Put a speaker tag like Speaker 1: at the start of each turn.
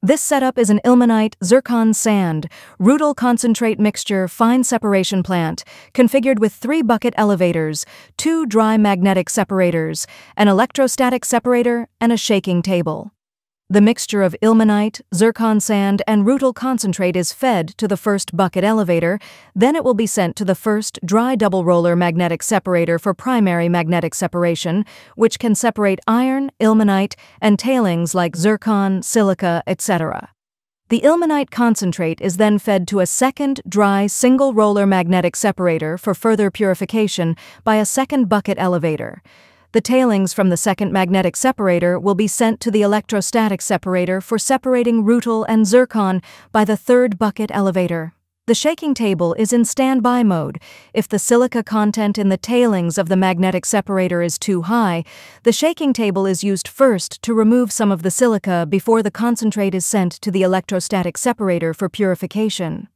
Speaker 1: This setup is an ilmenite zircon sand, rutile concentrate mixture fine separation plant, configured with three bucket elevators, two dry magnetic separators, an electrostatic separator, and a shaking table. The mixture of ilmenite, zircon sand, and rutile concentrate is fed to the first bucket elevator, then it will be sent to the first dry double roller magnetic separator for primary magnetic separation, which can separate iron, ilmenite, and tailings like zircon, silica, etc. The ilmenite concentrate is then fed to a second dry single roller magnetic separator for further purification by a second bucket elevator. The tailings from the second magnetic separator will be sent to the electrostatic separator for separating rutile and zircon by the third bucket elevator. The shaking table is in standby mode. If the silica content in the tailings of the magnetic separator is too high, the shaking table is used first to remove some of the silica before the concentrate is sent to the electrostatic separator for purification.